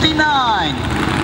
69.